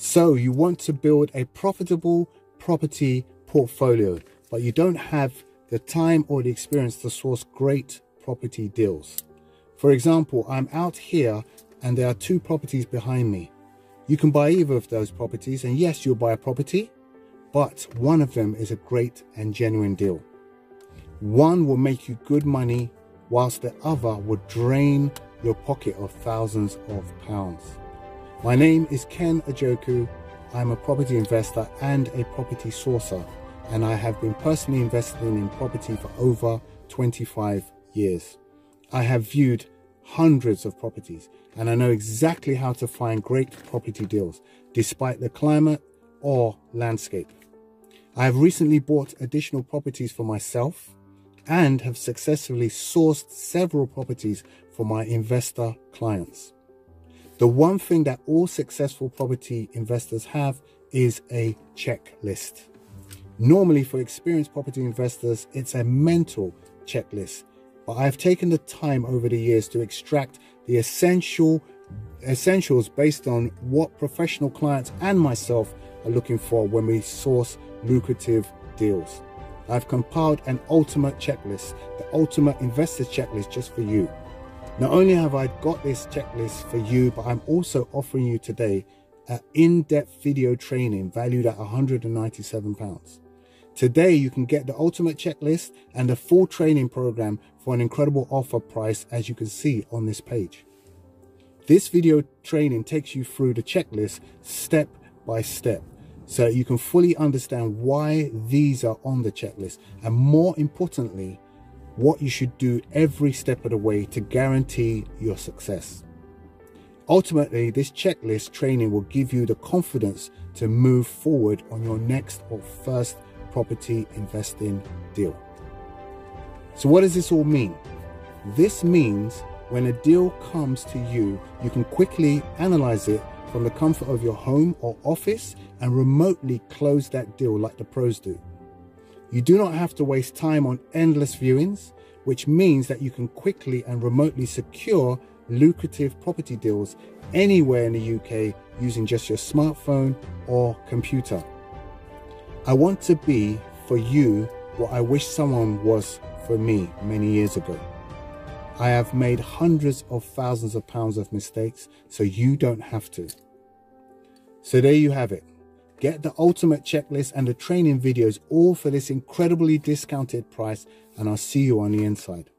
So you want to build a profitable property portfolio, but you don't have the time or the experience to source great property deals. For example, I'm out here and there are two properties behind me. You can buy either of those properties, and yes, you'll buy a property, but one of them is a great and genuine deal. One will make you good money, whilst the other will drain your pocket of thousands of pounds. My name is Ken Ajoku. I'm a property investor and a property sourcer, and I have been personally investing in property for over 25 years. I have viewed hundreds of properties and I know exactly how to find great property deals despite the climate or landscape. I have recently bought additional properties for myself and have successfully sourced several properties for my investor clients. The one thing that all successful property investors have is a checklist. Normally, for experienced property investors, it's a mental checklist but I've taken the time over the years to extract the essential essentials based on what professional clients and myself are looking for when we source lucrative deals. I've compiled an ultimate checklist, the ultimate investor checklist just for you. Not only have I got this checklist for you, but I'm also offering you today an in-depth video training valued at 197 pounds. Today, you can get the ultimate checklist and the full training program for an incredible offer price as you can see on this page. This video training takes you through the checklist step by step so you can fully understand why these are on the checklist and more importantly, what you should do every step of the way to guarantee your success. Ultimately, this checklist training will give you the confidence to move forward on your next or first property investing deal. So, what does this all mean? This means when a deal comes to you, you can quickly analyze it from the comfort of your home or office and remotely close that deal like the pros do. You do not have to waste time on endless viewings, which means that you can quickly and remotely secure lucrative property deals anywhere in the UK using just your smartphone or computer. I want to be for you what I wish someone was for me many years ago. I have made hundreds of thousands of pounds of mistakes, so you don't have to. So there you have it. Get the ultimate checklist and the training videos all for this incredibly discounted price, and I'll see you on the inside.